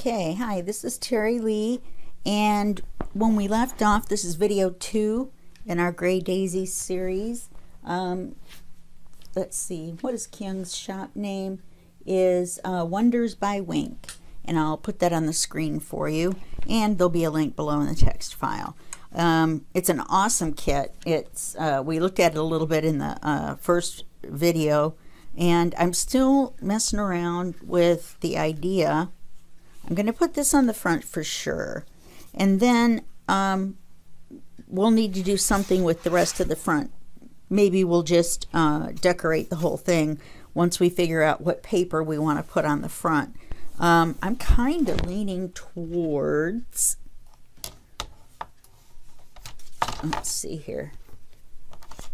Okay, hi, this is Terry Lee, and when we left off, this is video two in our Gray Daisy series. Um, let's see, what is Kyung's shop name? Is uh, Wonders by Wink, and I'll put that on the screen for you, and there'll be a link below in the text file. Um, it's an awesome kit. It's uh, we looked at it a little bit in the uh, first video, and I'm still messing around with the idea I'm going to put this on the front for sure. And then um, we'll need to do something with the rest of the front. Maybe we'll just uh, decorate the whole thing once we figure out what paper we want to put on the front. Um, I'm kind of leaning towards, let's see here.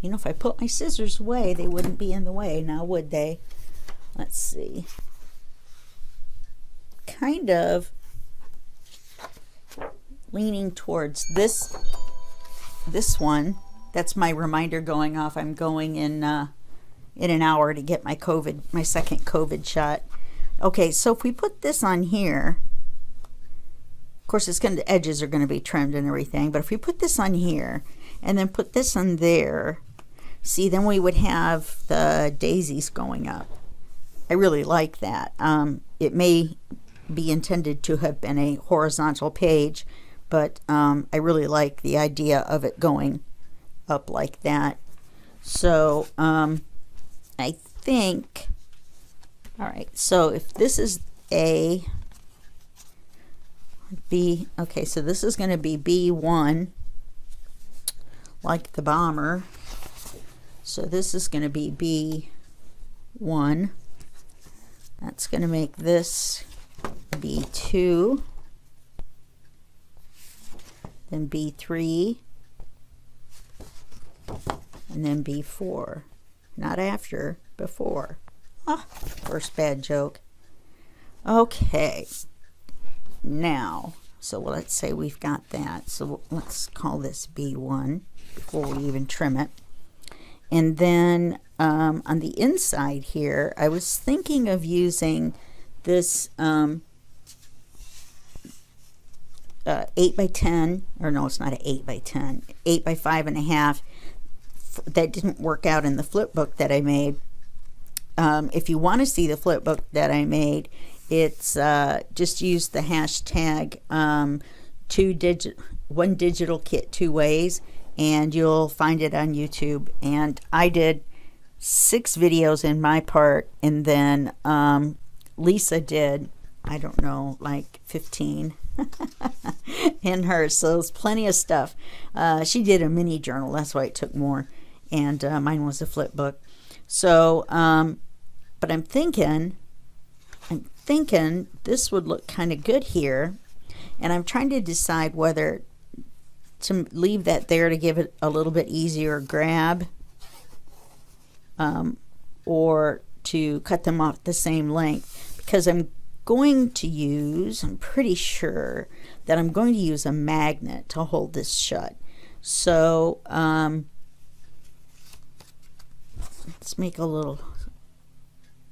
You know, if I put my scissors away, they wouldn't be in the way now, would they? Let's see kind of leaning towards this this one. That's my reminder going off. I'm going in uh, in an hour to get my COVID, my second COVID shot. Okay, so if we put this on here, of course, it's going to, the edges are going to be trimmed and everything. But if we put this on here and then put this on there, see, then we would have the daisies going up. I really like that. Um, it may be intended to have been a horizontal page, but um, I really like the idea of it going up like that. So um, I think, all right, so if this is A, B, okay, so this is going to be B1, like the bomber. So this is going to be B1. That's going to make this B2, then B3, and then B4. Not after, before. Ah, first bad joke. Okay, now, so let's say we've got that. So let's call this B1 before we even trim it. And then um, on the inside here, I was thinking of using this um, uh, 8 by 10 or no it's not an 8 by 10 8 by five and a half that didn't work out in the flip book that I made. Um, if you want to see the flip book that I made it's uh, just use the hashtag um, two digit one digital kit two ways and you'll find it on YouTube. And I did six videos in my part and then um, Lisa did I don't know like 15 in hers. So there's plenty of stuff. Uh, she did a mini journal. That's why it took more. And uh, mine was a flip book. So, um, but I'm thinking, I'm thinking this would look kind of good here. And I'm trying to decide whether to leave that there to give it a little bit easier grab um, or to cut them off the same length because I'm going to use, I'm pretty sure that I'm going to use a magnet to hold this shut. So um, let's make a little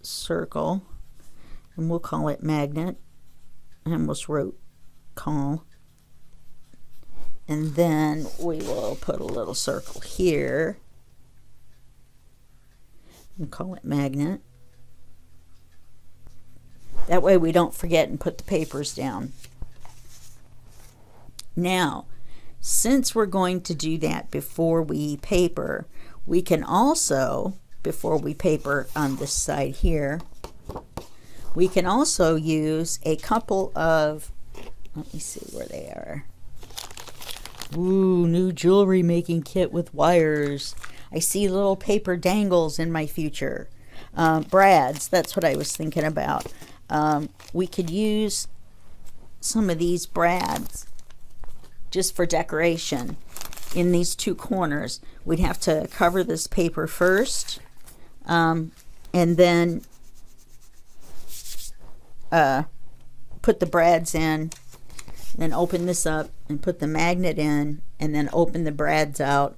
circle and we'll call it magnet. I almost wrote call. And then we will put a little circle here and call it magnet. That way we don't forget and put the papers down. Now, since we're going to do that before we paper, we can also, before we paper on this side here, we can also use a couple of, let me see where they are. Ooh, new jewelry making kit with wires. I see little paper dangles in my future. Uh, brads, that's what I was thinking about. Um, we could use some of these brads just for decoration in these two corners. We'd have to cover this paper first um, and then uh, put the brads in then open this up and put the magnet in and then open the brads out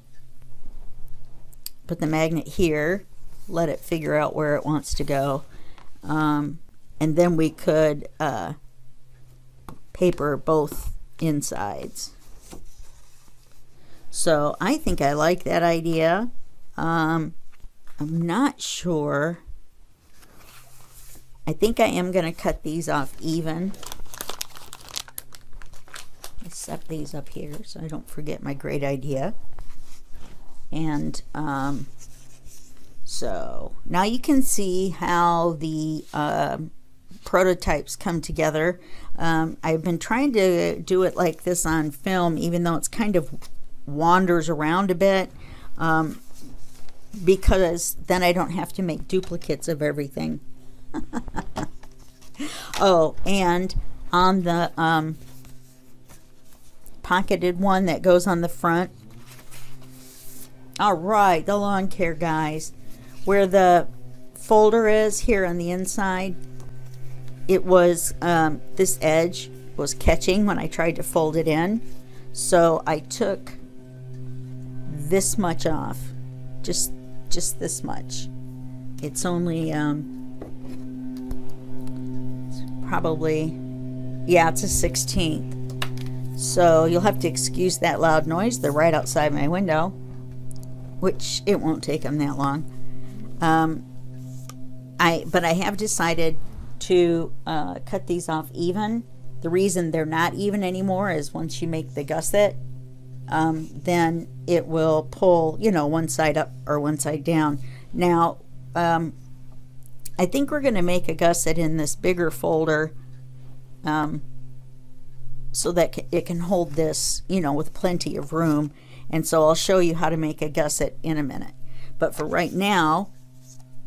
put the magnet here let it figure out where it wants to go um, and then we could uh, paper both insides. So I think I like that idea. Um, I'm not sure. I think I am going to cut these off even. I set these up here so I don't forget my great idea. And um, so now you can see how the uh, prototypes come together. Um, I've been trying to do it like this on film, even though it's kind of wanders around a bit, um, because then I don't have to make duplicates of everything. oh, and on the um, pocketed one that goes on the front. All right, the lawn care guys. Where the folder is here on the inside, it was, um, this edge was catching when I tried to fold it in. So I took this much off, just, just this much. It's only, um, probably, yeah, it's a 16th. So you'll have to excuse that loud noise. They're right outside my window, which it won't take them that long. Um, I but I have decided to uh, cut these off even. The reason they're not even anymore is once you make the gusset, um, then it will pull, you know, one side up or one side down. Now, um, I think we're going to make a gusset in this bigger folder um, so that it can hold this, you know, with plenty of room. And so I'll show you how to make a gusset in a minute. But for right now,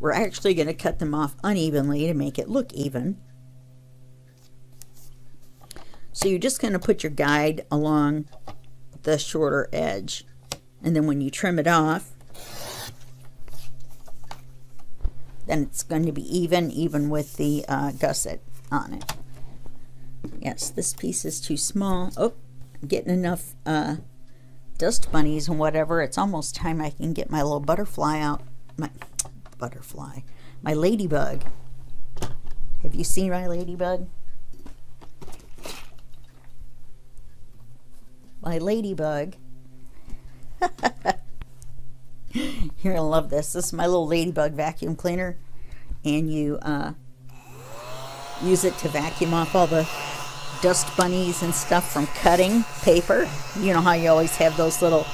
we're actually going to cut them off unevenly to make it look even. So you're just going to put your guide along the shorter edge. And then when you trim it off, then it's going to be even, even with the uh, gusset on it. Yes, this piece is too small. Oh, I'm getting enough uh, dust bunnies and whatever. It's almost time I can get my little butterfly out. My butterfly. My ladybug. Have you seen my ladybug? My ladybug. You're gonna love this. This is my little ladybug vacuum cleaner, and you uh, use it to vacuum off all the dust bunnies and stuff from cutting paper. You know how you always have those little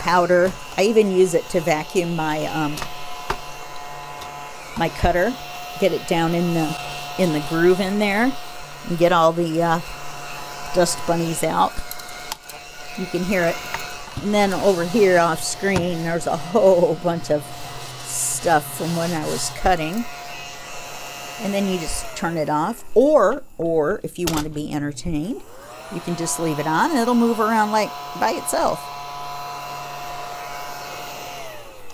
powder. I even use it to vacuum my um, my cutter, get it down in the in the groove in there, and get all the uh, dust bunnies out. You can hear it. And then over here off screen, there's a whole bunch of stuff from when I was cutting. And then you just turn it off. Or, or if you want to be entertained, you can just leave it on and it'll move around like by itself.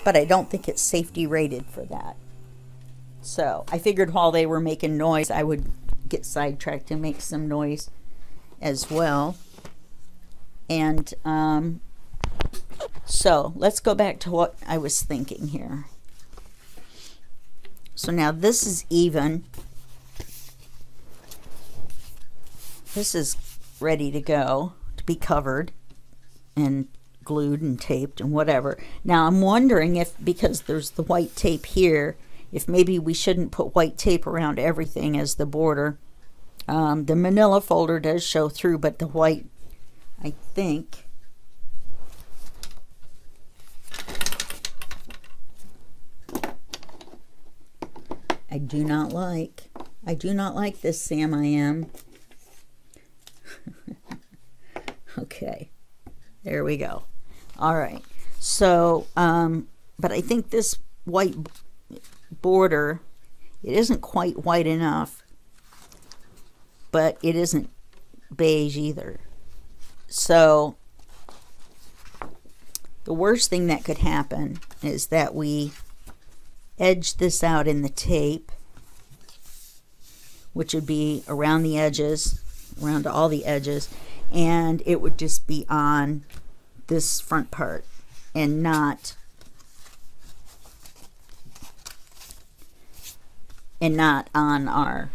But I don't think it's safety rated for that. So I figured while they were making noise, I would get sidetracked and make some noise as well. And um, so let's go back to what I was thinking here. So now this is even. This is ready to go to be covered and glued and taped and whatever. Now I'm wondering if because there's the white tape here if maybe we shouldn't put white tape around everything as the border. Um, the manila folder does show through, but the white, I think, I do not like. I do not like this Sam I am. okay, there we go. All right, so, um, but I think this white border. It isn't quite white enough, but it isn't beige either. So the worst thing that could happen is that we edge this out in the tape, which would be around the edges, around all the edges, and it would just be on this front part and not and not on our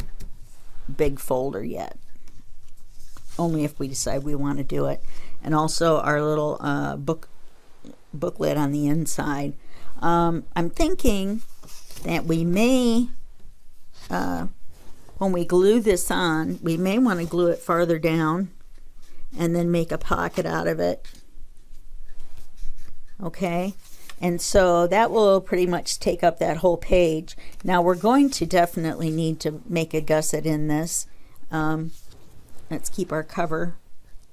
big folder yet. only if we decide we want to do it. And also our little uh, book booklet on the inside. Um, I'm thinking that we may, uh, when we glue this on, we may want to glue it farther down and then make a pocket out of it. Okay, and so that will pretty much take up that whole page. Now we're going to definitely need to make a gusset in this. Um, let's keep our cover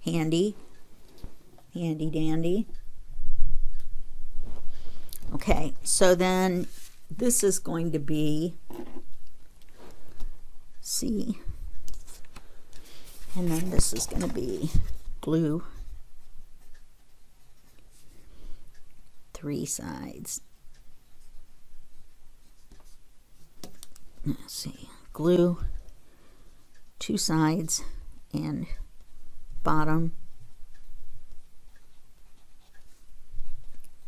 handy, handy dandy. Okay, so then this is going to be C. And then this is going to be glue. Three sides. Let's see. Glue two sides and bottom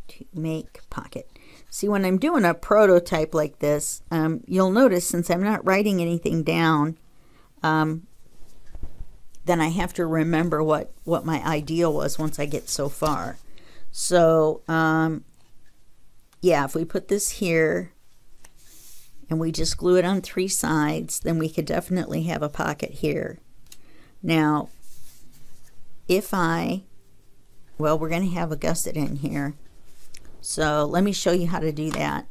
to make pocket. See, when I'm doing a prototype like this, um, you'll notice since I'm not writing anything down, um, then I have to remember what, what my ideal was once I get so far. So, um, yeah, if we put this here and we just glue it on three sides, then we could definitely have a pocket here. Now, if I, well, we're going to have a gusset in here. So let me show you how to do that.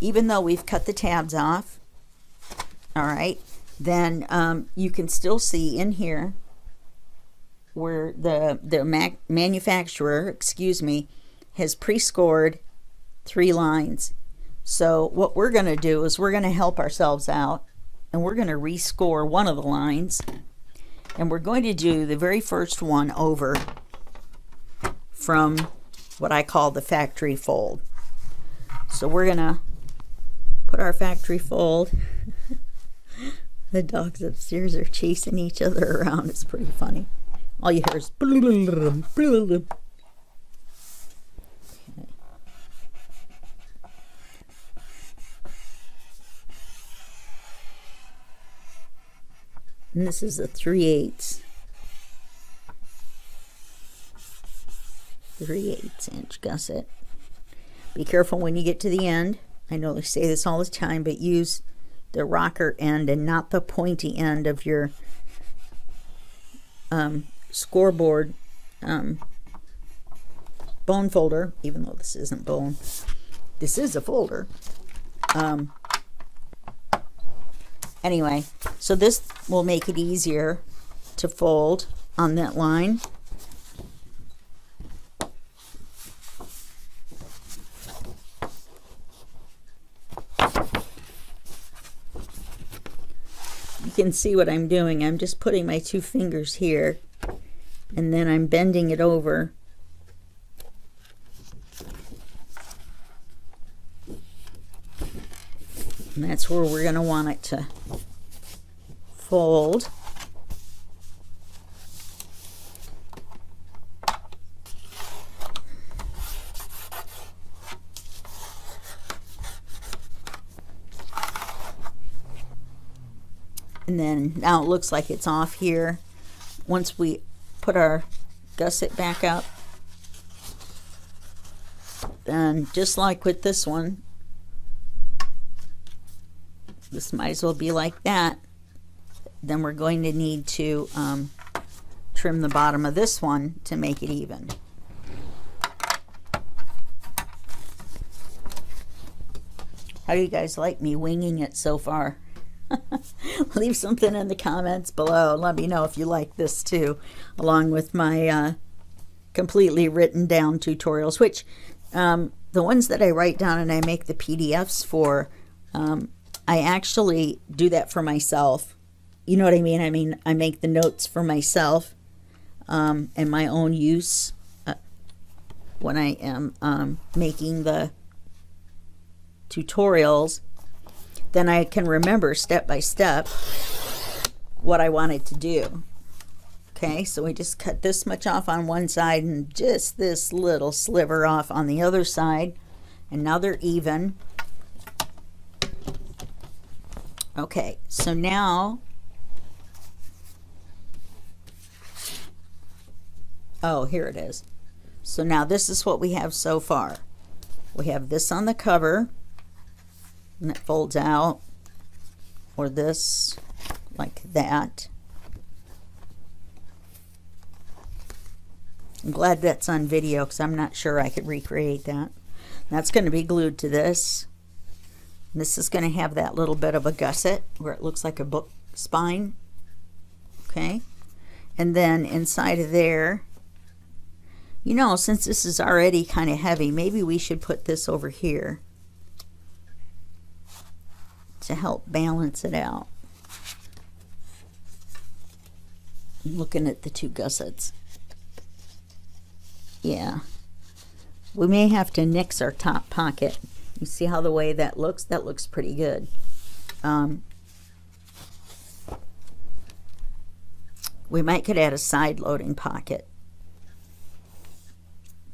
Even though we've cut the tabs off, all right, then um, you can still see in here where the, the manufacturer, excuse me, has pre-scored three lines. So what we're going to do is we're going to help ourselves out and we're going to rescore one of the lines and we're going to do the very first one over from what I call the factory fold. So we're going to put our factory fold. the dogs upstairs are chasing each other around. It's pretty funny. All you hear is And this is a 3 eighths. 3 8 inch gusset. Be careful when you get to the end. I know they say this all the time, but use the rocker end and not the pointy end of your um, scoreboard um, bone folder, even though this isn't bone. This is a folder. Um, anyway, so this will make it easier to fold on that line. You can see what I'm doing. I'm just putting my two fingers here and then I'm bending it over. And that's where we're going to want it to fold. and then now it looks like it's off here once we put our gusset back up. And just like with this one this might as well be like that. Then we're going to need to um, trim the bottom of this one to make it even. How do you guys like me winging it so far leave something in the comments below. Let me know if you like this too, along with my uh, completely written down tutorials, which um, the ones that I write down and I make the PDFs for, um, I actually do that for myself. You know what I mean? I mean, I make the notes for myself um, and my own use uh, when I am um, making the tutorials then I can remember step by step what I wanted to do. Okay, so we just cut this much off on one side and just this little sliver off on the other side. And now they're even. Okay, so now Oh, here it is. So now this is what we have so far. We have this on the cover, and it folds out, or this, like that. I'm glad that's on video because I'm not sure I could recreate that. That's going to be glued to this. This is going to have that little bit of a gusset where it looks like a book spine. Okay. And then inside of there, you know, since this is already kind of heavy, maybe we should put this over here to help balance it out. I'm looking at the two gussets. Yeah. We may have to nix our top pocket. You see how the way that looks? That looks pretty good. Um, we might could add a side loading pocket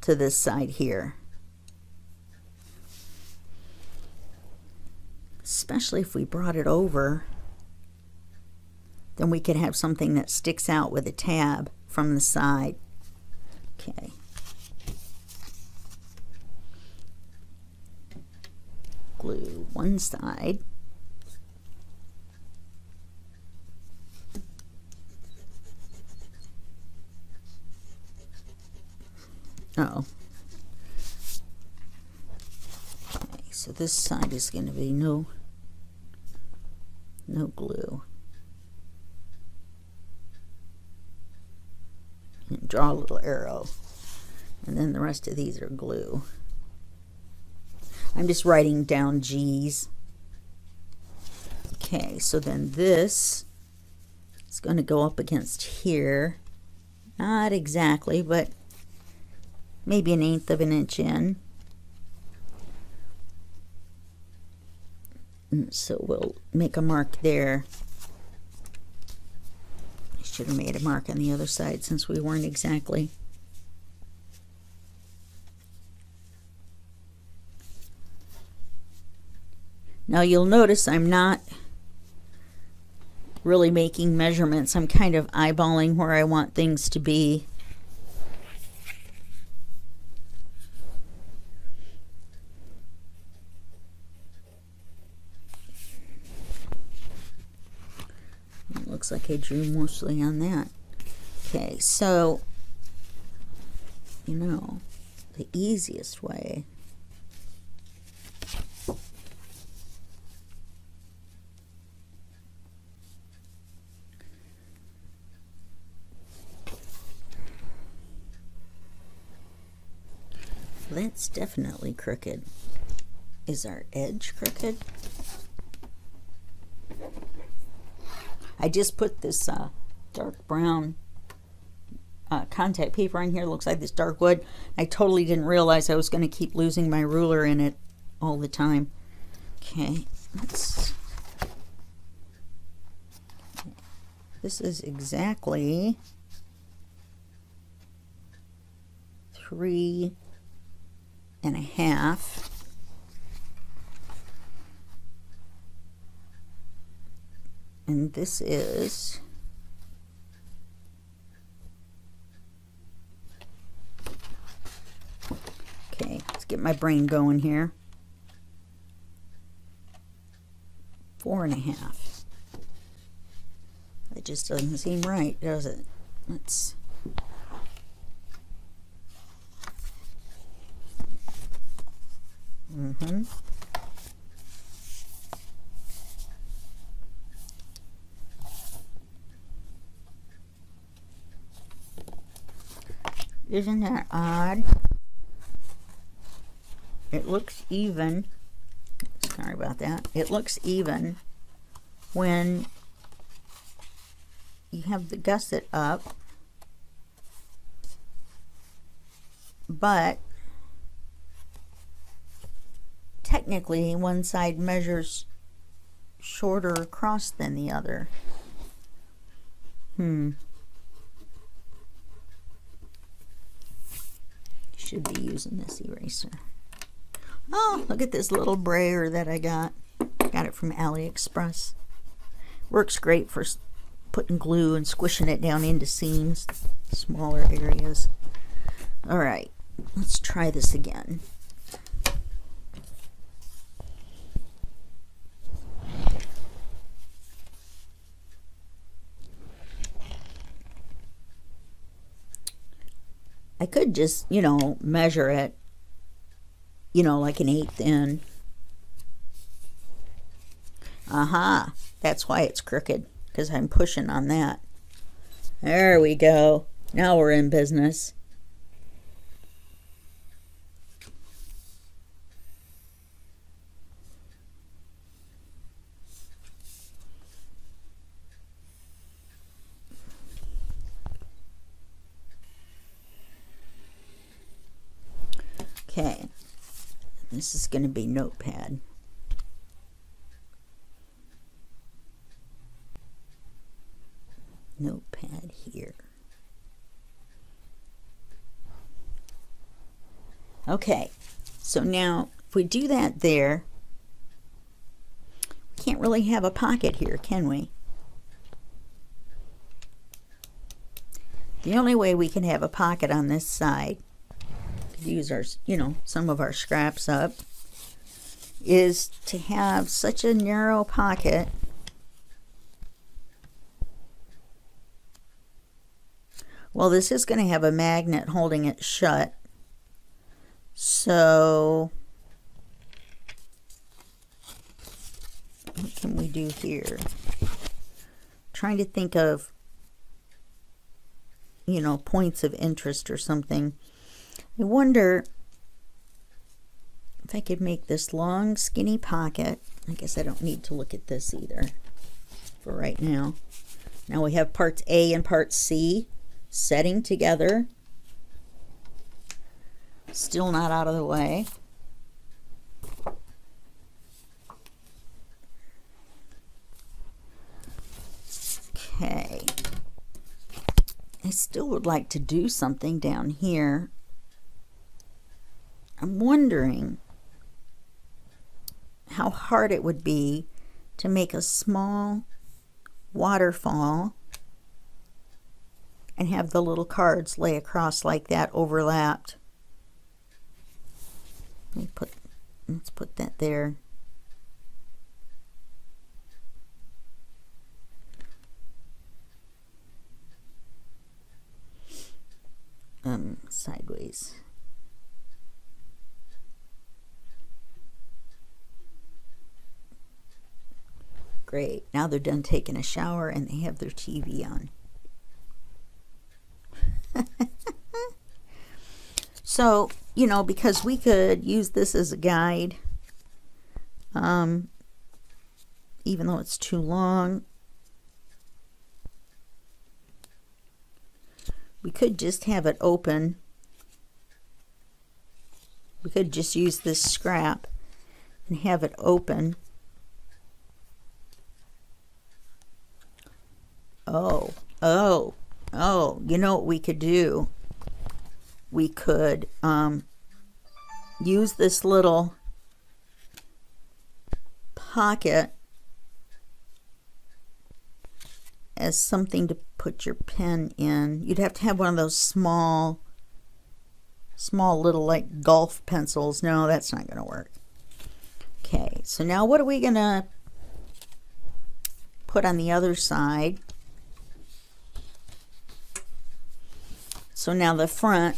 to this side here. Especially if we brought it over, then we could have something that sticks out with a tab from the side. Okay. glue one side. Oh. Okay, so this side is going to be no no glue. And draw a little arrow. And then the rest of these are glue. I'm just writing down G's. Okay, so then this is going to go up against here. Not exactly, but maybe an eighth of an inch in. And so we'll make a mark there. I should have made a mark on the other side since we weren't exactly Now you'll notice I'm not really making measurements. I'm kind of eyeballing where I want things to be. It looks like I drew mostly on that. Okay, so, you know, the easiest way that's definitely crooked. Is our edge crooked? I just put this uh, dark brown uh, contact paper on here. Looks like this dark wood. I totally didn't realize I was going to keep losing my ruler in it all the time. Okay, let's... This is exactly three and a half. And this is Okay, let's get my brain going here. Four and a half. That just doesn't seem right, does it? Let's Mm-hmm. Isn't that odd? It looks even. Sorry about that. It looks even when you have the gusset up. But technically one side measures shorter across than the other. Hmm. Should be using this eraser. Oh, look at this little brayer that I got. Got it from AliExpress. Works great for putting glue and squishing it down into seams, smaller areas. All right, let's try this again. I could just, you know, measure it, you know, like an eighth in. Aha, uh -huh. that's why it's crooked, because I'm pushing on that. There we go. Now we're in business. Okay, this is going to be notepad. Notepad here. Okay, so now if we do that there, we can't really have a pocket here, can we? The only way we can have a pocket on this side use our, you know, some of our scraps up, is to have such a narrow pocket Well, this is going to have a magnet holding it shut. So, what can we do here? Trying to think of, you know, points of interest or something. I wonder if I could make this long skinny pocket. I guess I don't need to look at this either for right now. Now we have parts A and part C setting together. Still not out of the way. Okay. I still would like to do something down here I'm wondering how hard it would be to make a small waterfall and have the little cards lay across like that overlapped. Let me put let's put that there. Um, sideways. Great. Now they're done taking a shower and they have their TV on. so, you know, because we could use this as a guide, um, even though it's too long, we could just have it open. We could just use this scrap and have it open Oh, oh, oh, you know what we could do? We could um, use this little pocket as something to put your pen in. You'd have to have one of those small, small little like golf pencils. No, that's not going to work. Okay, so now what are we going to put on the other side? So now the front,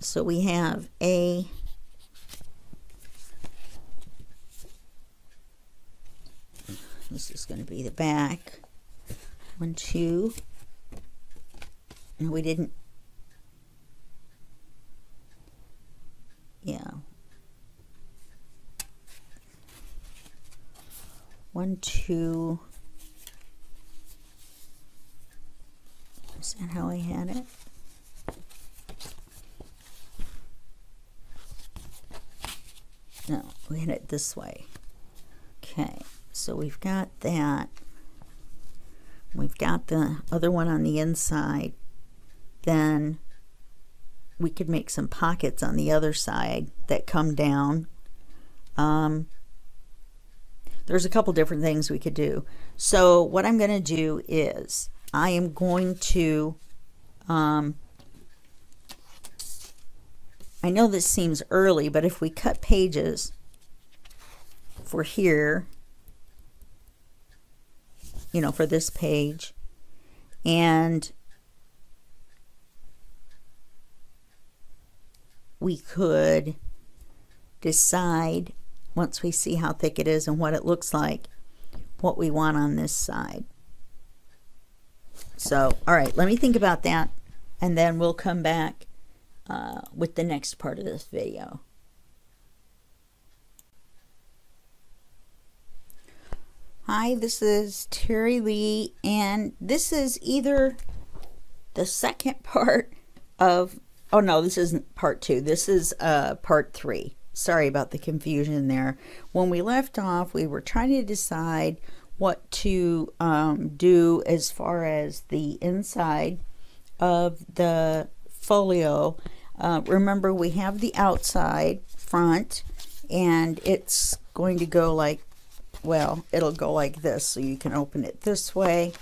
so we have a this is going to be the back. One, two. No, we didn't. Yeah. One, two. Is that how I had it? No, we hit it this way. Okay, so we've got that. We've got the other one on the inside. Then we could make some pockets on the other side that come down. Um, there's a couple different things we could do. So what I'm going to do is I am going to, um, I know this seems early, but if we cut pages for here, you know, for this page, and we could decide once we see how thick it is and what it looks like what we want on this side. So, all right, let me think about that and then we'll come back uh, with the next part of this video. Hi, this is Terry Lee, and this is either the second part of, oh no, this isn't part two. This is uh, part three. Sorry about the confusion there. When we left off, we were trying to decide what to um, do as far as the inside of the folio. Uh, remember, we have the outside front, and it's going to go like well, it'll go like this. So you can open it this way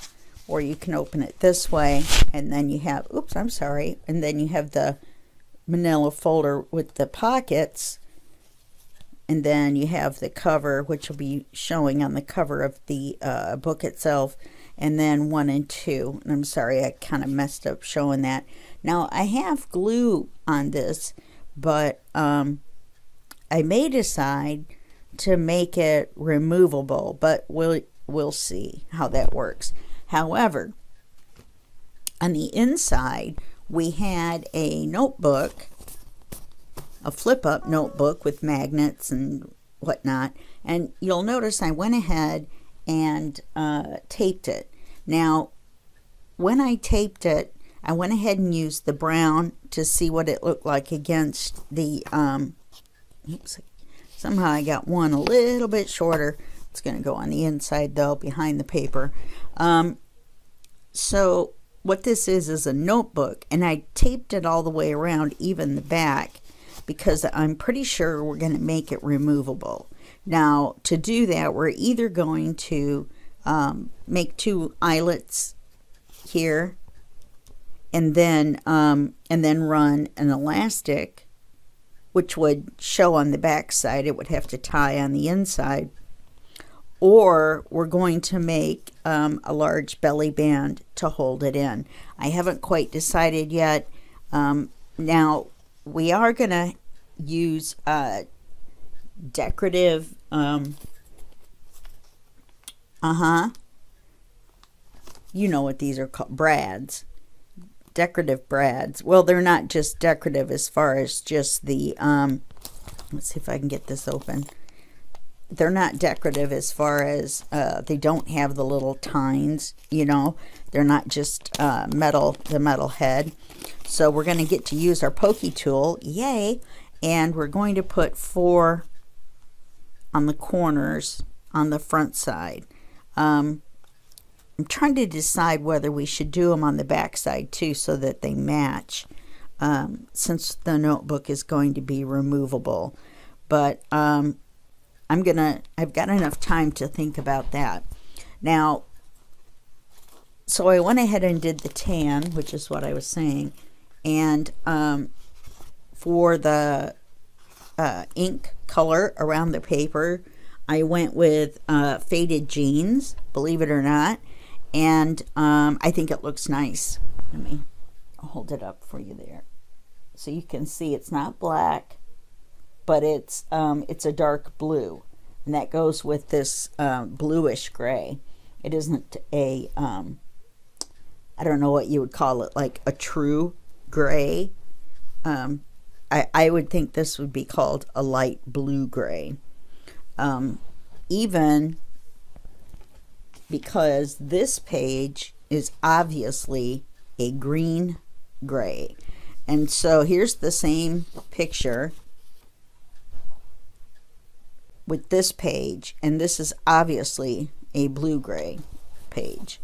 or you can open it this way. And then you have, oops, I'm sorry. And then you have the manila folder with the pockets. And then you have the cover, which will be showing on the cover of the uh, book itself. And then one and two. And I'm sorry, I kind of messed up showing that. Now, I have glue on this, but um, I may decide to make it removable, but we'll, we'll see how that works. However, on the inside, we had a notebook, a flip-up notebook with magnets and whatnot. And you'll notice I went ahead and uh, taped it. Now, when I taped it, I went ahead and used the brown to see what it looked like against the, um, oops, Somehow I got one a little bit shorter. It's going to go on the inside though, behind the paper. Um, so what this is is a notebook and I taped it all the way around, even the back, because I'm pretty sure we're going to make it removable. Now to do that, we're either going to um, make two eyelets here and then um, and then run an elastic which would show on the back side. It would have to tie on the inside. Or we're going to make um, a large belly band to hold it in. I haven't quite decided yet. Um, now, we are going to use uh, decorative, um, uh-huh, you know what these are called, brads decorative brads. Well, they're not just decorative as far as just the, um, let's see if I can get this open. They're not decorative as far as uh, they don't have the little tines, you know. They're not just uh, metal, the metal head. So we're going to get to use our pokey tool, yay, and we're going to put four on the corners on the front side. Um, I'm trying to decide whether we should do them on the back side too so that they match um, since the notebook is going to be removable. But um, I'm going to, I've got enough time to think about that. Now, so I went ahead and did the tan, which is what I was saying. And um, for the uh, ink color around the paper, I went with uh, faded jeans, believe it or not and um, I think it looks nice. Let me hold it up for you there. So you can see it's not black, but it's um, it's a dark blue. And that goes with this um, bluish gray. It isn't a, um, I don't know what you would call it, like a true gray. Um, I, I would think this would be called a light blue gray. Um, even because this page is obviously a green gray. And so here's the same picture with this page, and this is obviously a blue-gray page.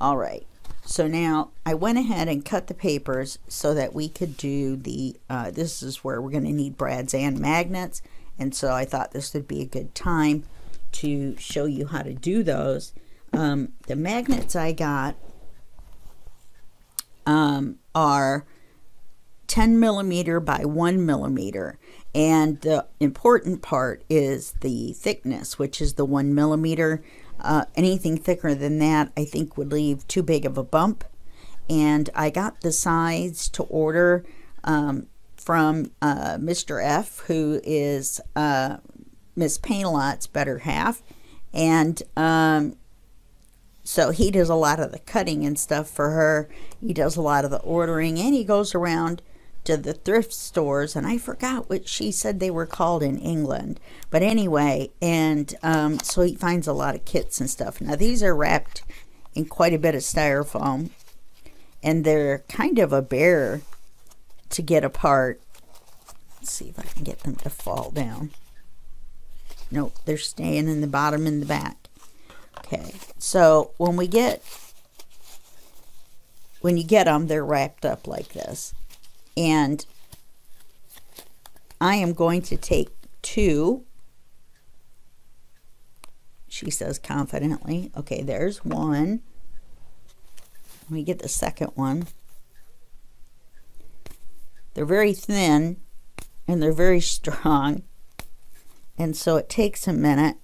All right, so now I went ahead and cut the papers so that we could do the, uh, this is where we're going to need brads and magnets, and so I thought this would be a good time to show you how to do those. Um, the magnets I got um, are 10 millimeter by 1 millimeter. And the important part is the thickness, which is the 1 millimeter. Uh, anything thicker than that, I think, would leave too big of a bump. And I got the size to order um, from uh, Mr. F, who is uh, Miss Painalot's better half. And um, so he does a lot of the cutting and stuff for her. He does a lot of the ordering, and he goes around to the thrift stores, and I forgot what she said they were called in England. But anyway, and um, so he finds a lot of kits and stuff. Now, these are wrapped in quite a bit of styrofoam, and they're kind of a bear to get apart. Let's see if I can get them to fall down. Nope, they're staying in the bottom and the back. Okay, so when we get, when you get them, they're wrapped up like this. And I am going to take two, she says confidently. Okay, there's one. Let me get the second one. They're very thin and they're very strong. And so it takes a minute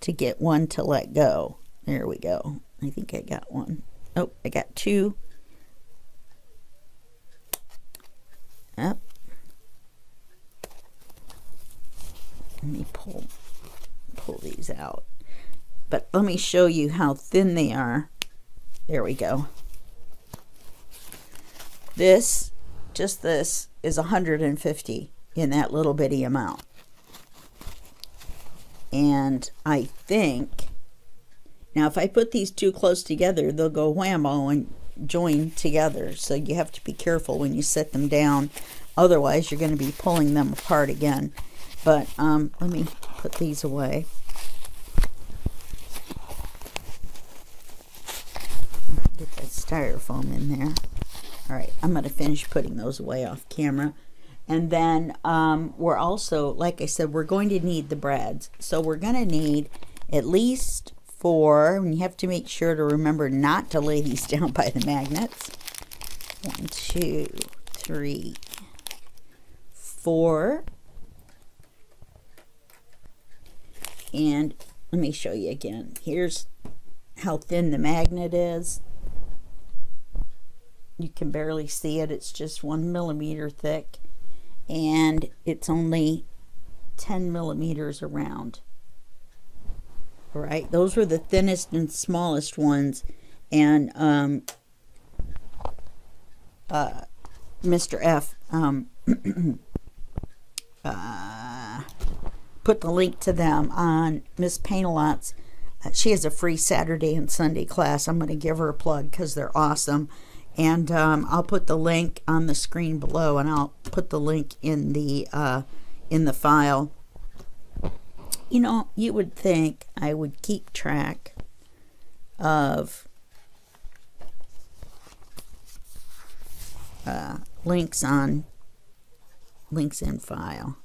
to get one to let go. There we go. I think I got one. Oh, I got two. Up. Let me pull pull these out. But let me show you how thin they are. There we go. This, just this, is 150 in that little bitty amount. And I think, now if I put these two close together, they'll go whammo and join together. So you have to be careful when you set them down. Otherwise, you're going to be pulling them apart again. But um, let me put these away. Get that styrofoam in there. All right, I'm going to finish putting those away off camera. And then um, we're also, like I said, we're going to need the brads. So we're going to need at least four. And you have to make sure to remember not to lay these down by the magnets. One, two, three, four. And let me show you again. Here's how thin the magnet is. You can barely see it. It's just one millimeter thick and it's only 10 millimeters around. All right, those were the thinnest and smallest ones, and um, uh, Mr. F um, uh, put the link to them on Miss Painalot's. Uh, she has a free Saturday and Sunday class. I'm going to give her a plug because they're awesome and um, I'll put the link on the screen below and I'll put the link in the uh, in the file. You know you would think I would keep track of uh, links on links in file.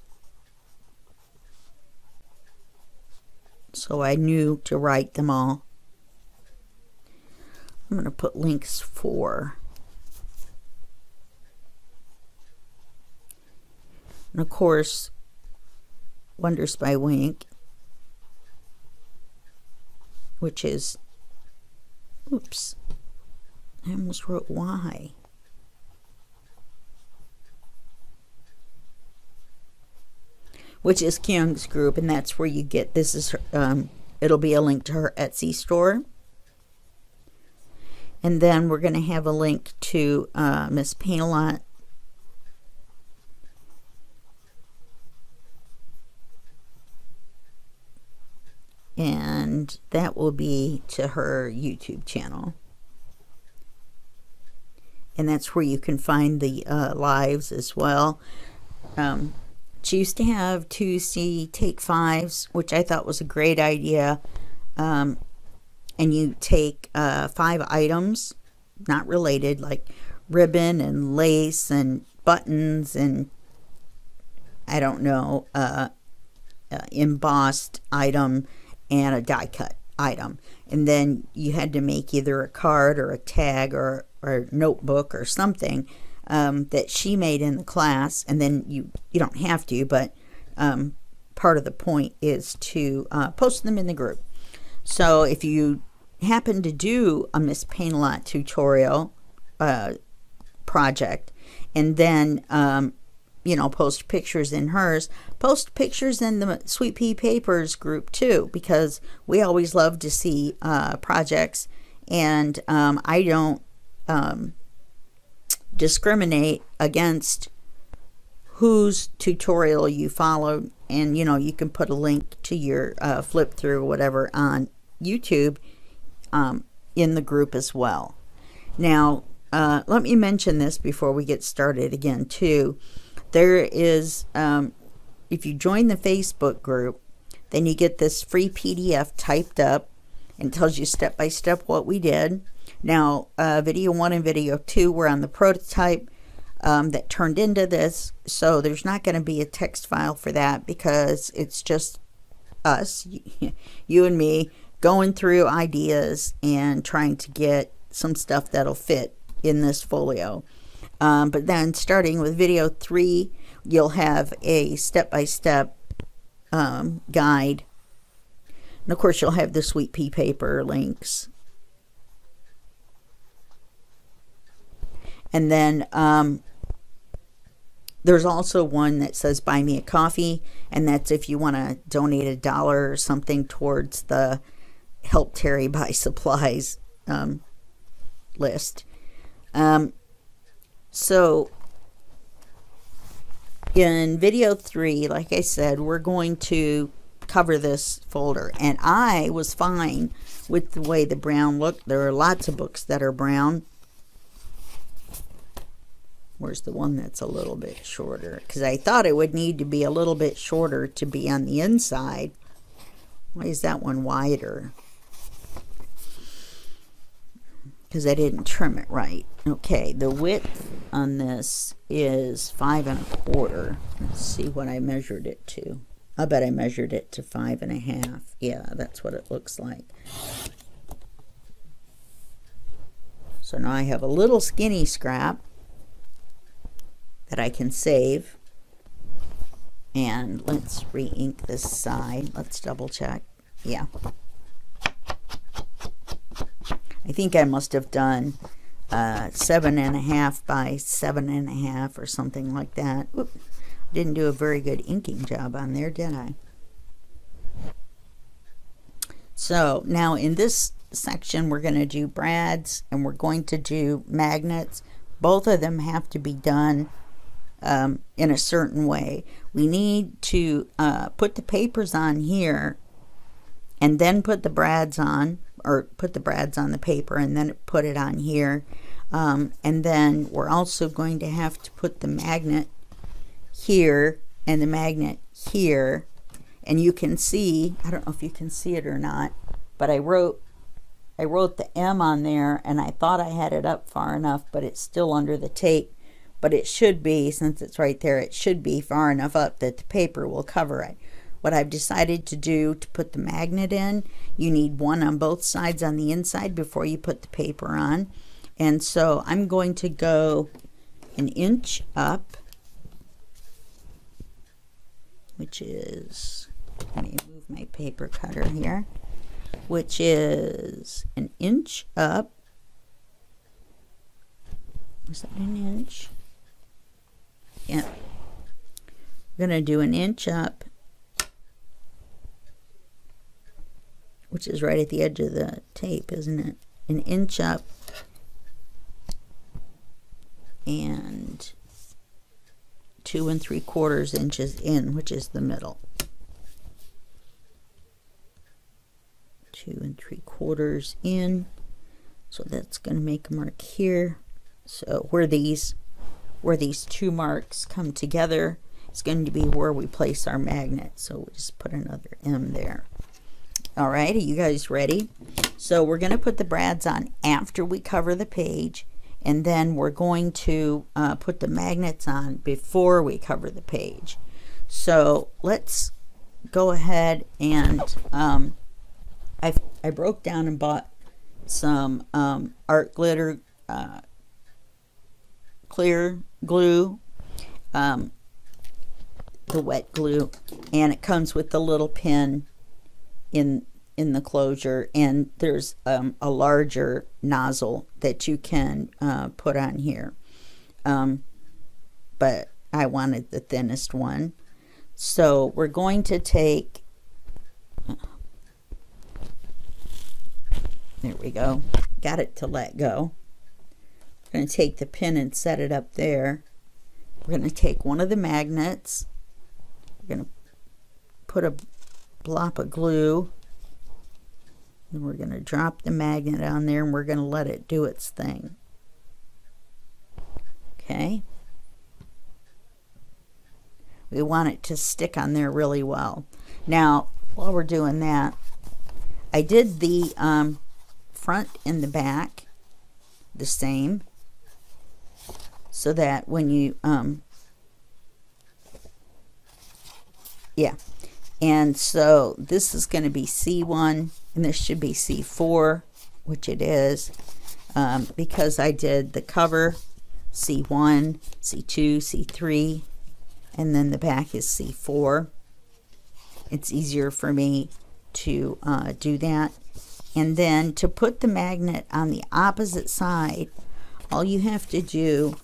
So I knew to write them all. I'm going to put links for And of course, Wonders by Wink, which is, oops, I almost wrote Y. Which is Kyung's group, and that's where you get this. Is her, um, it'll be a link to her Etsy store, and then we're going to have a link to uh, Miss Painalot and that will be to her YouTube channel. And that's where you can find the uh, lives as well. Um, she used to have Tuesday Take Fives, which I thought was a great idea. Um, and you take uh, five items, not related, like ribbon and lace and buttons and I don't know, uh, uh, embossed item and a die cut item. And then you had to make either a card or a tag or, or a notebook or something um, that she made in the class. And then you, you don't have to, but um, part of the point is to uh, post them in the group. So if you happen to do a Miss Paint a Lot tutorial uh, project and then um, you know, post pictures in hers. Post pictures in the Sweet Pea Papers group too, because we always love to see uh, projects, and um, I don't um, discriminate against whose tutorial you follow. and you know, you can put a link to your uh, flip through whatever on YouTube um, in the group as well. Now, uh, let me mention this before we get started again too there is, um, if you join the Facebook group, then you get this free PDF typed up and tells you step by step what we did. Now, uh, video one and video two were on the prototype um, that turned into this, so there's not going to be a text file for that because it's just us, you and me, going through ideas and trying to get some stuff that'll fit in this folio. Um, but then starting with video three, you'll have a step-by-step um, guide. And of course, you'll have the Sweet Pea paper links. And then um, there's also one that says buy me a coffee. And that's if you want to donate a dollar or something towards the Help Terry Buy Supplies um, list. Um, so in video three, like I said, we're going to cover this folder. And I was fine with the way the brown looked. There are lots of books that are brown. Where's the one that's a little bit shorter? Because I thought it would need to be a little bit shorter to be on the inside. Why is that one wider? Because I didn't trim it right. Okay, the width on this is five and a quarter. Let's see what I measured it to. I bet I measured it to five and a half. Yeah, that's what it looks like. So now I have a little skinny scrap that I can save. And let's re-ink this side. Let's double check. Yeah. I think I must have done uh, seven and a half by seven and a half or something like that. Oop, didn't do a very good inking job on there, did I? So now in this section, we're going to do brads and we're going to do magnets. Both of them have to be done um, in a certain way. We need to uh, put the papers on here and then put the brads on or put the brads on the paper and then put it on here. Um, and then we're also going to have to put the magnet here and the magnet here. And you can see, I don't know if you can see it or not, but I wrote I wrote the M on there and I thought I had it up far enough, but it's still under the tape. But it should be, since it's right there, it should be far enough up that the paper will cover it. What I've decided to do to put the magnet in, you need one on both sides on the inside before you put the paper on. And so I'm going to go an inch up, which is, let me move my paper cutter here, which is an inch up. Is that an inch? Yeah. I'm going to do an inch up which is right at the edge of the tape, isn't it? An inch up and two and three quarters inches in, which is the middle. Two and three quarters in. So that's going to make a mark here. So where these where these two marks come together is going to be where we place our magnet. So we'll just put another M there. All right, are you guys ready? So we're going to put the brads on after we cover the page, and then we're going to uh, put the magnets on before we cover the page. So let's go ahead and um, I, I broke down and bought some um, art glitter uh, clear glue, um, the wet glue, and it comes with the little pin in in the closure and there's um, a larger nozzle that you can uh, put on here. Um, but I wanted the thinnest one. So we're going to take there we go. Got it to let go. We're going to take the pin and set it up there. We're going to take one of the magnets. We're going to put a blob of glue and we're going to drop the magnet on there and we're going to let it do its thing. Okay. We want it to stick on there really well. Now, while we're doing that, I did the um, front and the back the same so that when you, um, yeah, and so this is going to be C1 and this should be C4, which it is, um, because I did the cover C1, C2, C3, and then the back is C4. It's easier for me to uh, do that. And then to put the magnet on the opposite side, all you have to do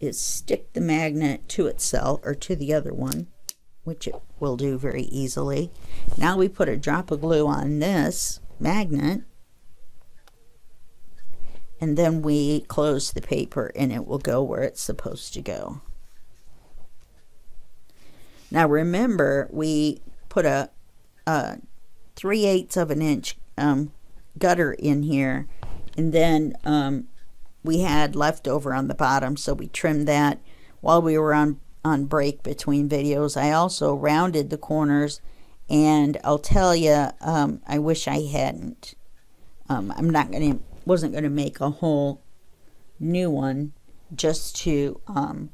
is stick the magnet to itself or to the other one which it will do very easily. Now we put a drop of glue on this magnet and then we close the paper and it will go where it's supposed to go. Now remember we put a, a 3 eighths of an inch um, gutter in here and then um, we had leftover on the bottom so we trimmed that while we were on on break between videos. I also rounded the corners and I'll tell you, um, I wish I hadn't. Um, I'm not going to, wasn't going to make a whole new one just to um,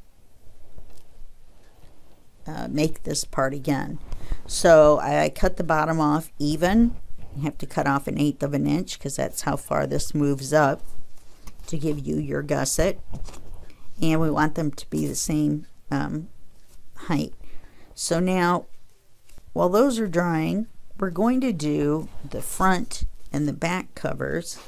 uh, make this part again. So I cut the bottom off even. You have to cut off an eighth of an inch because that's how far this moves up to give you your gusset. And we want them to be the same um, height. So now, while those are drying, we're going to do the front and the back covers.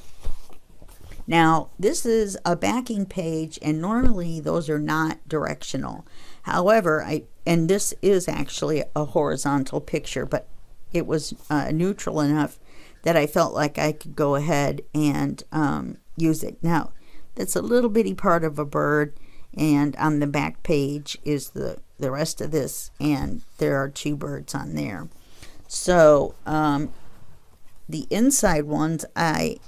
Now, this is a backing page, and normally those are not directional. However, I and this is actually a horizontal picture, but it was uh, neutral enough that I felt like I could go ahead and um, use it. Now, that's a little bitty part of a bird, and on the back page is the the rest of this and there are two birds on there. So um, the inside ones I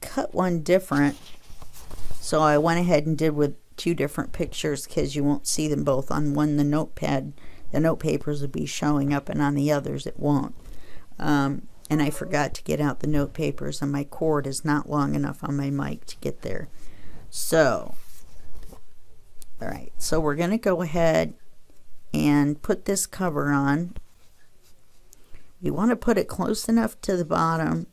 cut one different. So I went ahead and did with two different pictures because you won't see them both on one. The notepad the note papers will be showing up and on the others it won't. Um, and I forgot to get out the note papers and my cord is not long enough on my mic to get there. So all right, so we're going to go ahead and put this cover on. You want to put it close enough to the bottom.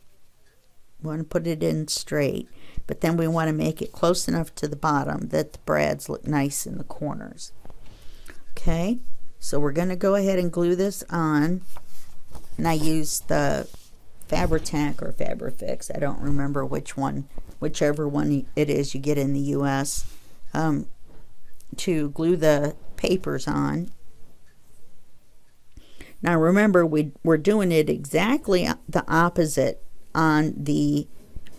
We want to put it in straight, but then we want to make it close enough to the bottom that the brads look nice in the corners. Okay, so we're going to go ahead and glue this on. And I use the Fabri-Tac or Fabri-Fix. I don't remember which one, whichever one it is you get in the U.S. Um, to glue the papers on. Now remember, we, we're doing it exactly the opposite on the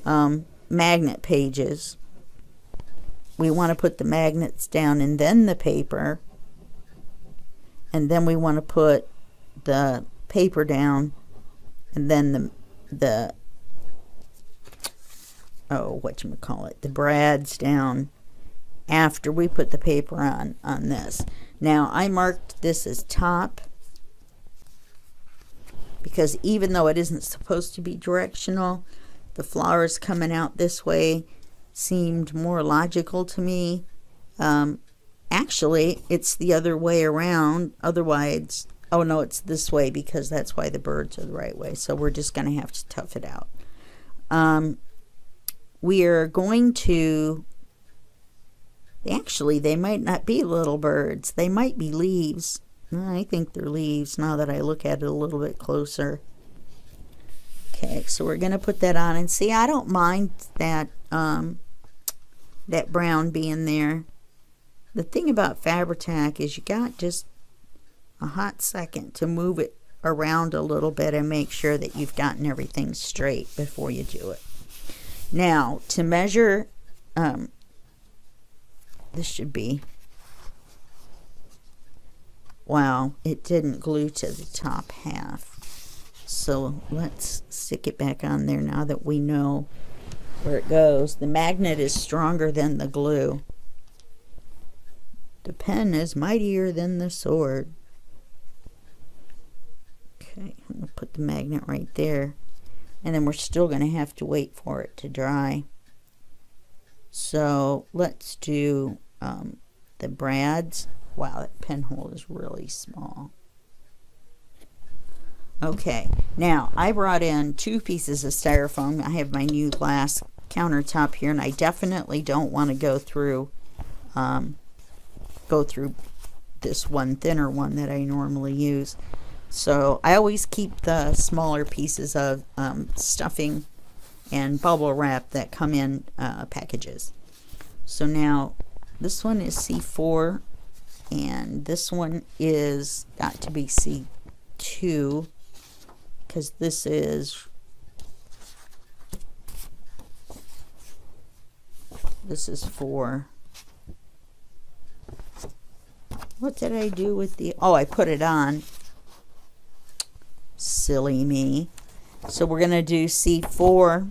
um, magnet pages. We want to put the magnets down and then the paper. And then we want to put the paper down and then the, the oh, what you call it, the brads down after we put the paper on on this. Now I marked this as top because even though it isn't supposed to be directional, the flowers coming out this way seemed more logical to me. Um, actually, it's the other way around. Otherwise, oh no, it's this way because that's why the birds are the right way. So we're just going to have to tough it out. Um, we are going to, actually, they might not be little birds. They might be leaves. I think they're leaves now that I look at it a little bit closer. Okay, so we're going to put that on and see, I don't mind that, um, that brown being there. The thing about Fabri-Tac is you got just a hot second to move it around a little bit and make sure that you've gotten everything straight before you do it. Now, to measure, um, this should be, wow, it didn't glue to the top half. So let's stick it back on there now that we know where it goes. The magnet is stronger than the glue. The pen is mightier than the sword. Okay, I'm going to put the magnet right there. And then we're still going to have to wait for it to dry. So let's do um, the brads. Wow, that pinhole is really small. Okay, now I brought in two pieces of styrofoam. I have my new glass countertop here, and I definitely don't want to go through um, go through this one thinner one that I normally use. So I always keep the smaller pieces of um, stuffing and bubble wrap that come in uh, packages. So now this one is C4 and this one is got to be C2 because this is this is for what did I do with the oh I put it on. Silly me so we're gonna do C4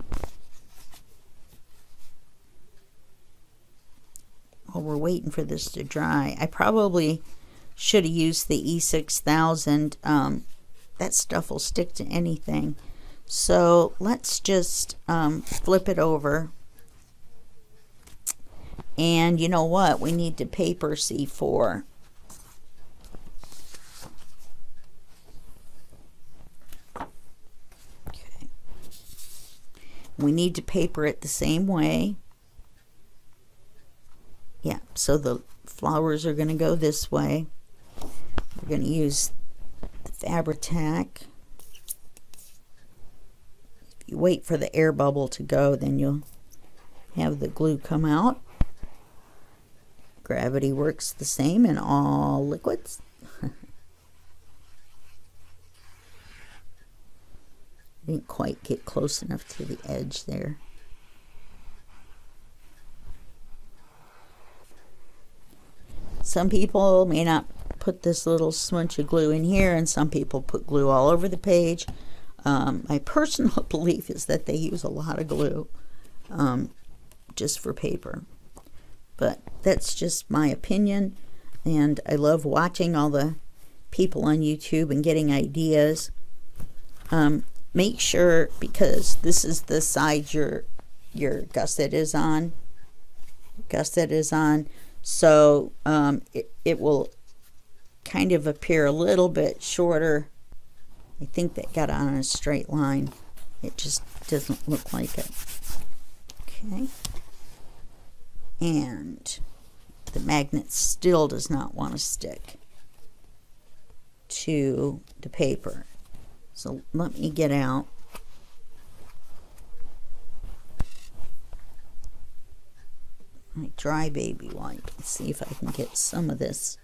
while we're waiting for this to dry I probably should have used the E6000 um, that stuff will stick to anything. So let's just um, flip it over. And you know what? We need to paper C4. We need to paper it the same way. Yeah, so the flowers are going to go this way. We're going to use Fabri-Tac. If you wait for the air bubble to go, then you'll have the glue come out. Gravity works the same in all liquids. Didn't quite get close enough to the edge there. Some people may not put this little smudge of glue in here, and some people put glue all over the page. Um, my personal belief is that they use a lot of glue um, just for paper. But that's just my opinion, and I love watching all the people on YouTube and getting ideas. Um, make sure, because this is the side your, your gusset is on, gusset is on, so um, it, it will kind of appear a little bit shorter. I think that got on a straight line. It just doesn't look like it. Okay. And the magnet still does not want to stick to the paper. So let me get out. my dry baby wipe and see if I can get some of this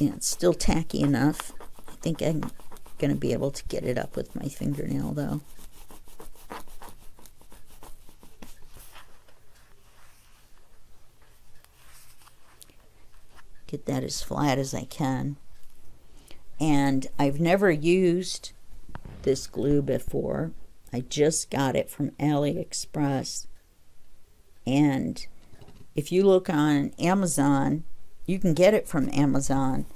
yeah, it's still tacky enough. I think I'm going to be able to get it up with my fingernail, though. Get that as flat as I can. And I've never used this glue before. I just got it from AliExpress. And if you look on Amazon, you can get it from Amazon,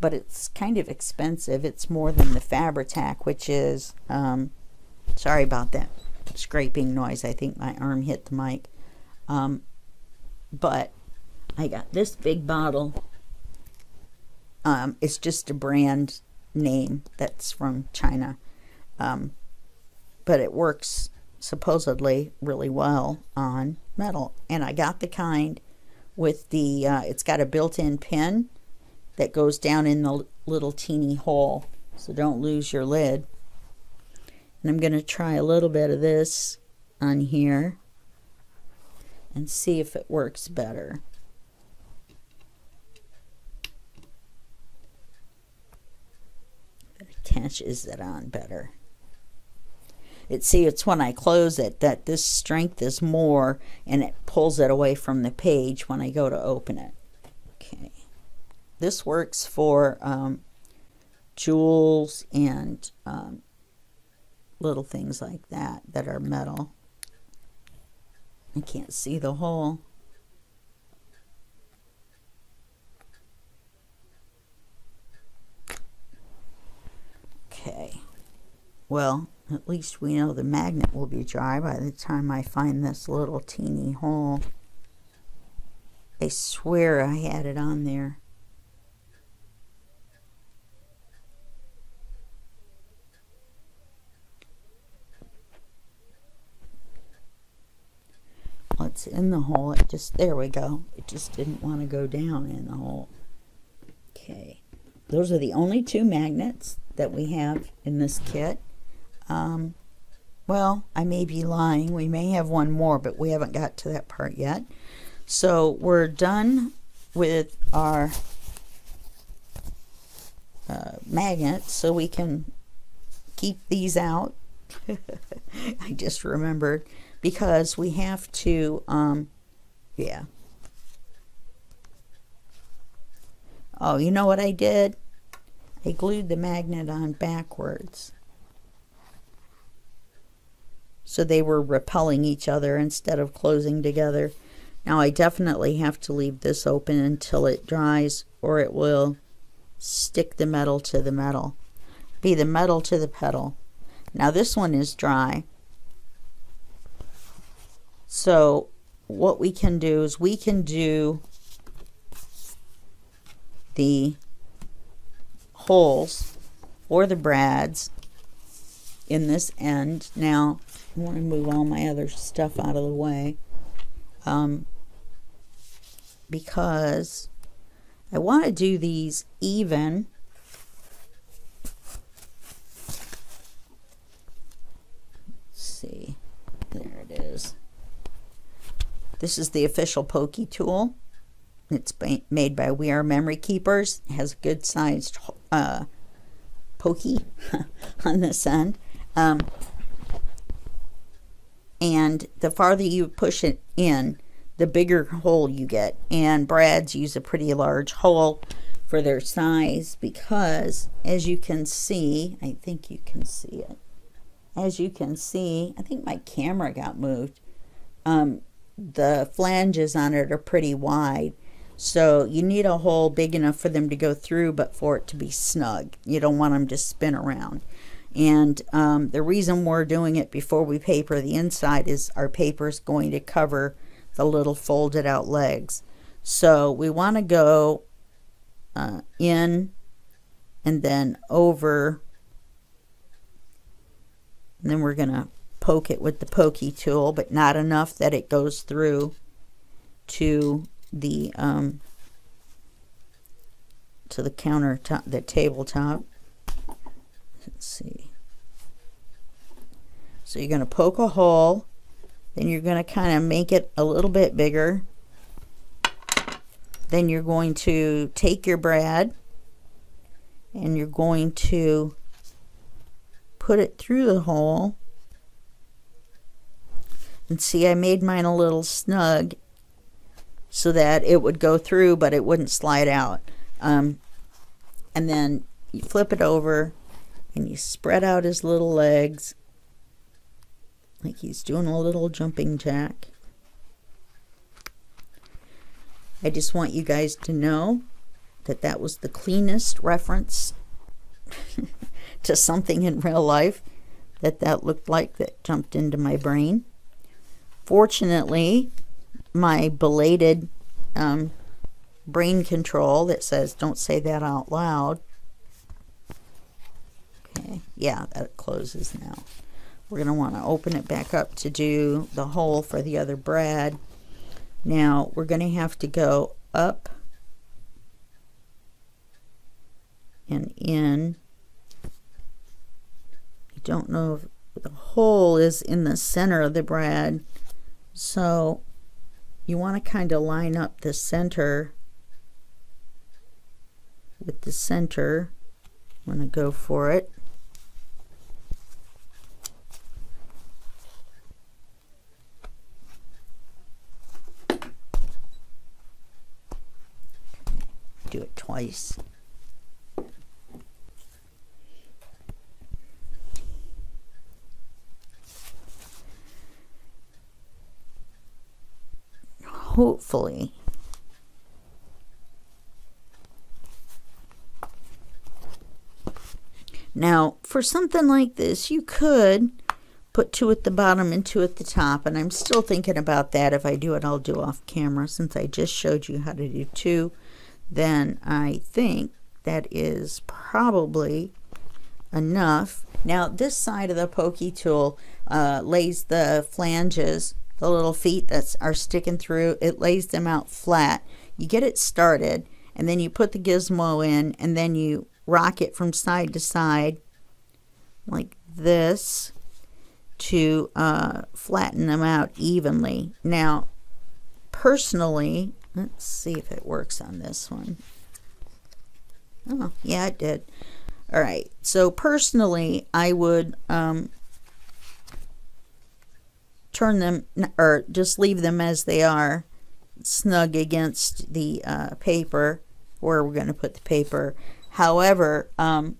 but it's kind of expensive. It's more than the Fabri-Tac, which is, um, sorry about that scraping noise. I think my arm hit the mic. Um, but I got this big bottle Um, it's just a brand name that's from China. Um, but it works supposedly really well on metal. And I got the kind with the, uh, it's got a built-in pin that goes down in the little teeny hole. So don't lose your lid. And I'm going to try a little bit of this on here and see if it works better. Attaches it on better. It see it's when I close it that this strength is more and it pulls it away from the page when I go to open it. Okay. This works for um, jewels and um, little things like that that are metal. I can't see the hole. Okay. Well, at least we know the magnet will be dry by the time I find this little teeny hole. I swear I had it on there. it's in the hole. It just, there we go. It just didn't want to go down in the hole. Okay. Those are the only two magnets that we have in this kit. Um, well, I may be lying. We may have one more, but we haven't got to that part yet. So we're done with our uh, magnets, so we can keep these out. I just remembered because we have to, um, yeah. Oh, you know what I did? I glued the magnet on backwards. So they were repelling each other instead of closing together. Now I definitely have to leave this open until it dries or it will stick the metal to the metal. Be the metal to the petal. Now this one is dry. So what we can do is we can do the holes or the brads in this end. Now, I want to move all my other stuff out of the way um, because I want to do these even. See, there it is. This is the official Pokey tool. It's made by We Are Memory Keepers. It has a good sized uh, pokey on this end. Um, and the farther you push it in, the bigger hole you get. And Brads use a pretty large hole for their size because, as you can see, I think you can see it. As you can see, I think my camera got moved. Um, the flanges on it are pretty wide. So you need a hole big enough for them to go through, but for it to be snug. You don't want them to spin around. And um, the reason we're doing it before we paper the inside is our paper is going to cover the little folded out legs. So we want to go uh, in and then over. And then we're going to poke it with the pokey tool, but not enough that it goes through to the um, to the countertop, the tabletop. Let's see. So you're going to poke a hole, then you're going to kind of make it a little bit bigger. Then you're going to take your brad and you're going to put it through the hole and see, I made mine a little snug so that it would go through, but it wouldn't slide out. Um, and then you flip it over and you spread out his little legs like he's doing a little jumping jack. I just want you guys to know that that was the cleanest reference to something in real life that that looked like that jumped into my brain. Fortunately, my belated um, brain control that says don't say that out loud. Yeah, that closes now. We're going to want to open it back up to do the hole for the other brad. Now we're going to have to go up and in. I don't know if the hole is in the center of the brad. So you want to kind of line up the center with the center. I'm going to go for it. Hopefully. Now for something like this you could put two at the bottom and two at the top and I'm still thinking about that if I do it I'll do off camera since I just showed you how to do two then I think that is probably enough now this side of the pokey tool uh, lays the flanges the little feet that are sticking through, it lays them out flat. You get it started, and then you put the gizmo in, and then you rock it from side to side like this to uh, flatten them out evenly. Now, personally, let's see if it works on this one. Oh, yeah, it did. All right, so personally, I would um, turn them or just leave them as they are snug against the uh, paper where we're going to put the paper. However, um,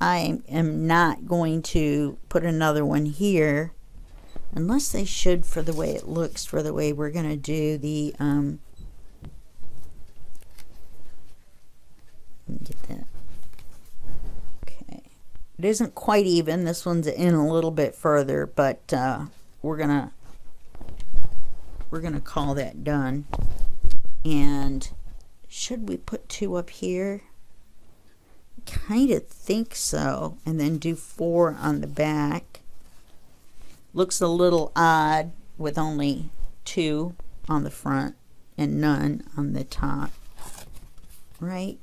I am not going to put another one here unless they should for the way it looks for the way we're going to do the um, get that Okay. it isn't quite even. This one's in a little bit further, but uh, we're gonna we're gonna call that done. And should we put two up here? Kind of think so. And then do four on the back. Looks a little odd with only two on the front and none on the top. Right?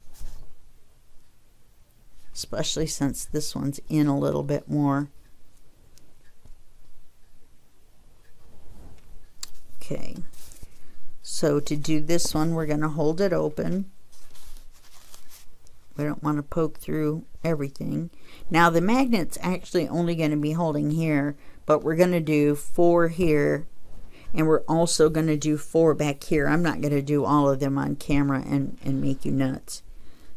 especially since this one's in a little bit more. Okay, so to do this one, we're going to hold it open. We don't want to poke through everything. Now the magnet's actually only going to be holding here, but we're going to do four here, and we're also going to do four back here. I'm not going to do all of them on camera and, and make you nuts.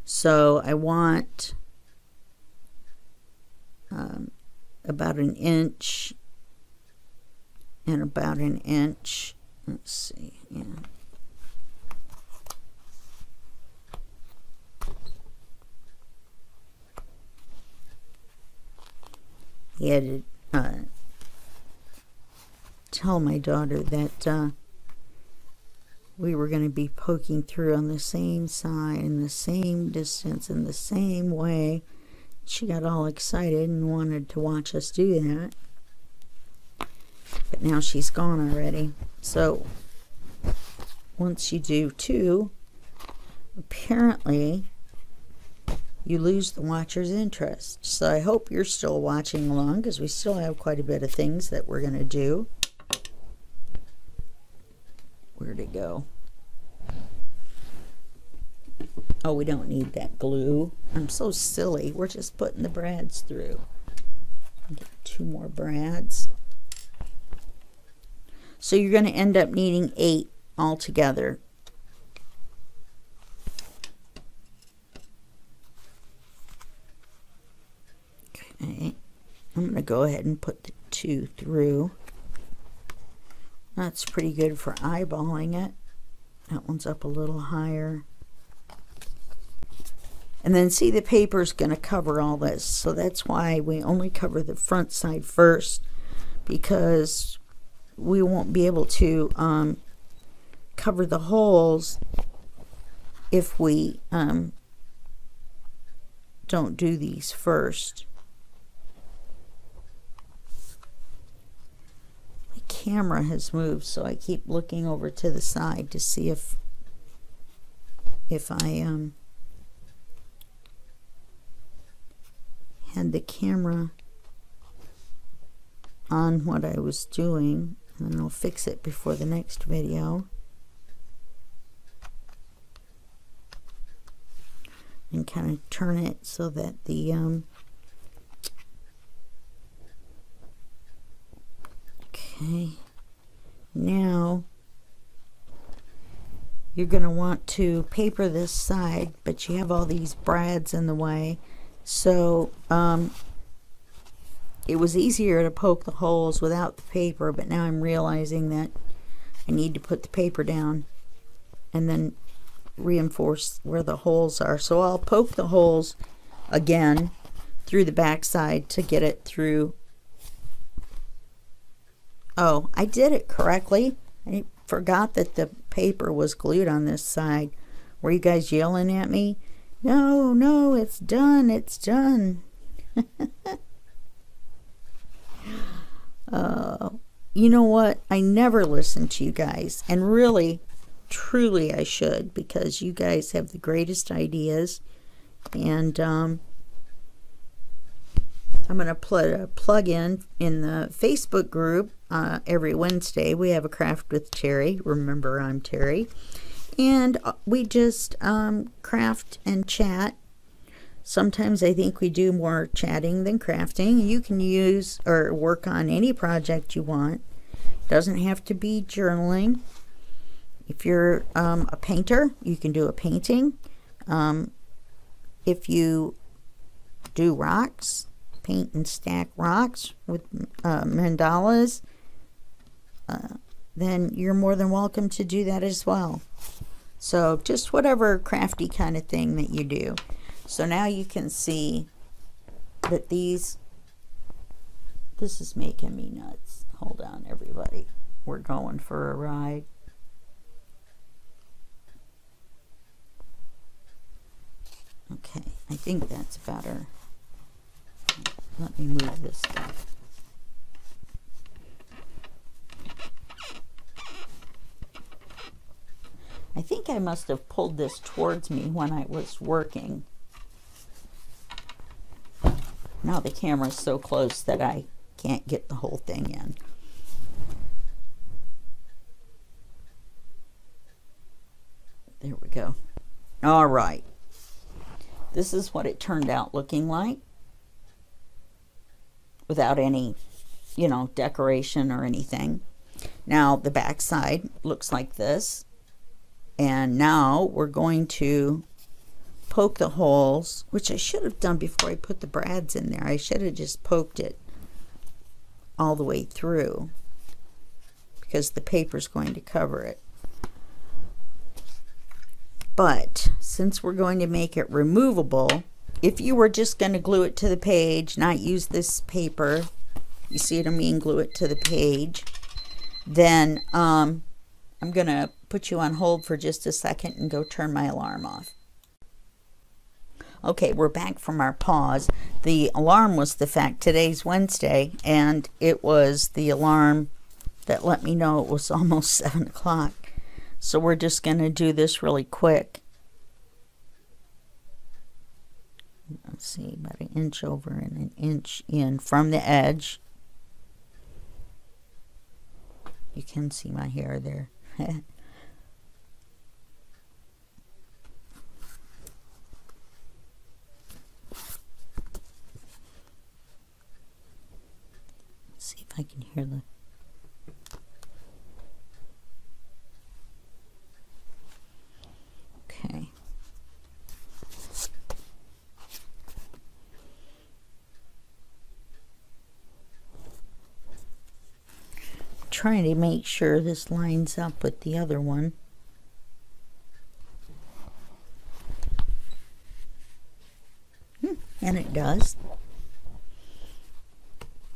So I want um, about an inch and about an inch. Let's see, yeah. He uh, tell my daughter that uh, we were going to be poking through on the same side in the same distance in the same way she got all excited and wanted to watch us do that. But now she's gone already. So once you do two, apparently you lose the watcher's interest. So I hope you're still watching along because we still have quite a bit of things that we're going to do. Where'd it go? Oh, we don't need that glue. I'm so silly. We're just putting the brads through. Get two more brads. So you're going to end up needing eight altogether. Okay. I'm going to go ahead and put the two through. That's pretty good for eyeballing it. That one's up a little higher. And then see the paper is going to cover all this. So that's why we only cover the front side first because we won't be able to um, cover the holes if we um, don't do these first. Camera has moved, so I keep looking over to the side to see if if I um, had the camera on what I was doing and I'll fix it before the next video. And kind of turn it so that the um, okay. Now you're going to want to paper this side but you have all these brads in the way. So um, it was easier to poke the holes without the paper but now I'm realizing that I need to put the paper down and then reinforce where the holes are. So I'll poke the holes again through the back side to get it through oh I did it correctly. I forgot that the paper was glued on this side. Were you guys yelling at me? No no it's done it's done. Uh, you know what? I never listen to you guys and really truly I should because you guys have the greatest ideas. And um, I'm going to put a plug in in the Facebook group uh, every Wednesday. We have a craft with Terry. Remember, I'm Terry. And uh, we just um, craft and chat. Sometimes I think we do more chatting than crafting. You can use or work on any project you want. Doesn't have to be journaling. If you're um, a painter, you can do a painting. Um, if you do rocks, paint and stack rocks with uh, mandalas, uh, then you're more than welcome to do that as well. So just whatever crafty kind of thing that you do. So now you can see that these, this is making me nuts. Hold on everybody. We're going for a ride. Okay, I think that's better. Let me move this stuff. I think I must have pulled this towards me when I was working. Now the camera's so close that I can't get the whole thing in. There we go. All right. This is what it turned out looking like without any, you know, decoration or anything. Now the back side looks like this. And now we're going to poke the holes, which I should have done before I put the brads in there. I should have just poked it all the way through because the paper's going to cover it. But since we're going to make it removable, if you were just going to glue it to the page, not use this paper, you see what I mean, glue it to the page, then um, I'm going to put you on hold for just a second and go turn my alarm off. Okay, we're back from our pause. The alarm was the fact today's Wednesday, and it was the alarm that let me know it was almost 7 o'clock. So we're just going to do this really quick. Let's see, about an inch over and an inch in from the edge. You can see my hair there. see if I can hear the Okay. Trying to make sure this lines up with the other one. Hmm, and it does.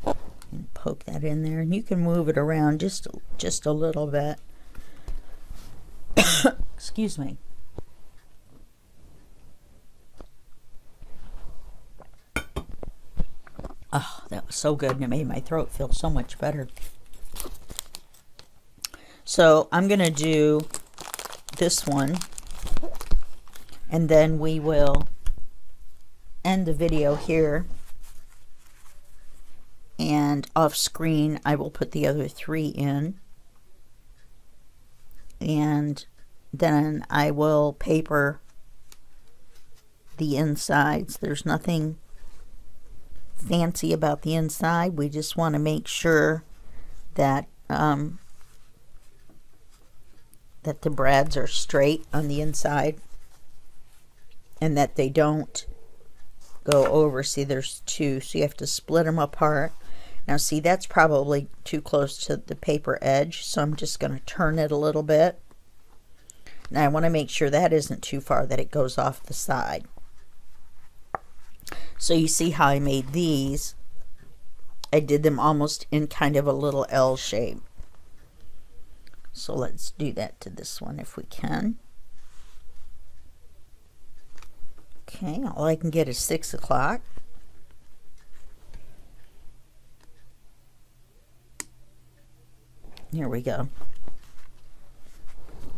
And poke that in there, and you can move it around just just a little bit. Excuse me. Oh, that was so good and it made my throat feel so much better. So I'm going to do this one. And then we will end the video here. And off screen I will put the other three in. And then I will paper the insides. There's nothing fancy about the inside. We just want to make sure that um, that the brads are straight on the inside and that they don't go over see there's two so you have to split them apart now see, that's probably too close to the paper edge, so I'm just going to turn it a little bit. Now I want to make sure that isn't too far that it goes off the side. So you see how I made these. I did them almost in kind of a little L shape. So let's do that to this one if we can. Okay, all I can get is 6 o'clock. Here we go.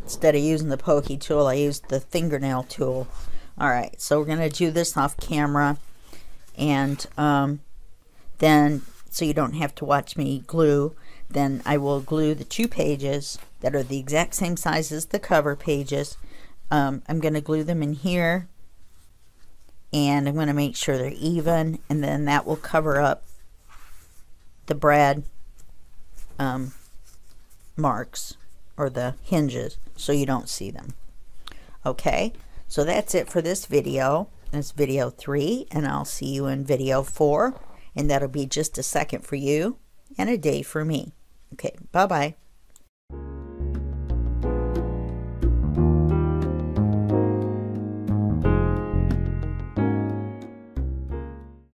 Instead of using the pokey tool, I used the fingernail tool. All right, so we're going to do this off camera. And um, then, so you don't have to watch me glue, then I will glue the two pages that are the exact same size as the cover pages. Um, I'm going to glue them in here. And I'm going to make sure they're even. And then that will cover up the brad um, marks or the hinges so you don't see them. Okay, so that's it for this video. That's video three, and I'll see you in video four, and that'll be just a second for you and a day for me. Okay, bye-bye.